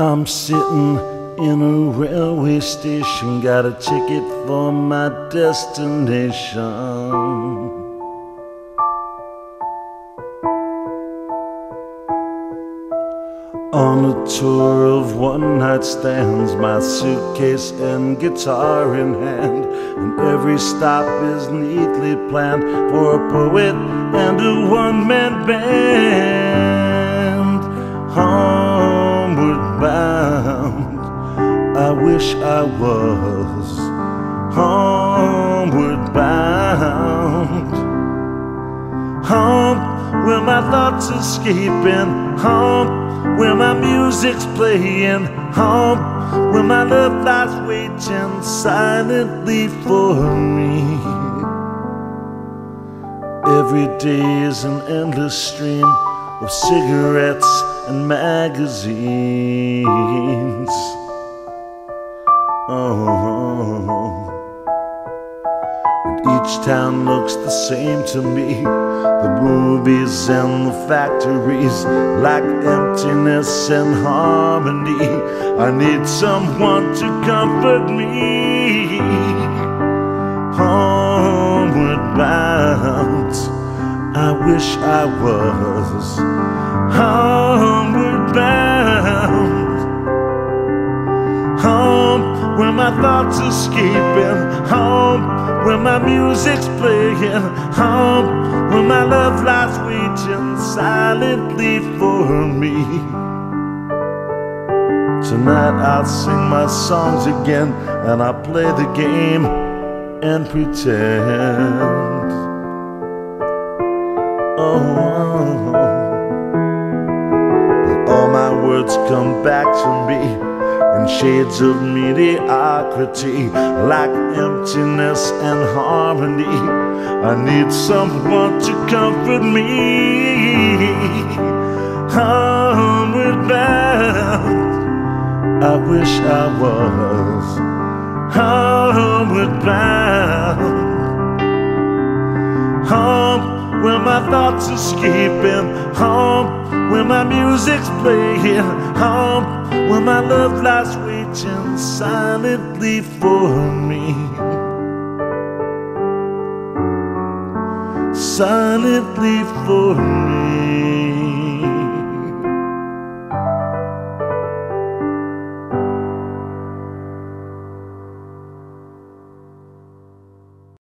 I'm sitting in a railway station, got a ticket for my destination. On a tour of one night stands, my suitcase and guitar in hand, and every stop is neatly planned for a poet and a one man band. Wish I was homeward bound. Home where my thoughts escaping, home where my music's playing, home where my love lies waiting silently for me. Every day is an endless stream of cigarettes and magazines. Each town looks the same to me. The movies and the factories lack emptiness and harmony. I need someone to comfort me. Homeward bound, I wish I was homeward bound. Home where my thoughts escaping, home where my music's playing, home where my love lies waiting silently for me. Tonight I'll sing my songs again and I'll play the game and pretend. Oh, but all my words come back to me in shades of mediocrity, like emptiness and harmony. I need someone to comfort me. Homeward bound, I wish I was homeward bound. Home where my thoughts escaping, home where my music's playing, home where my love lies waiting silently for me. Silently for me.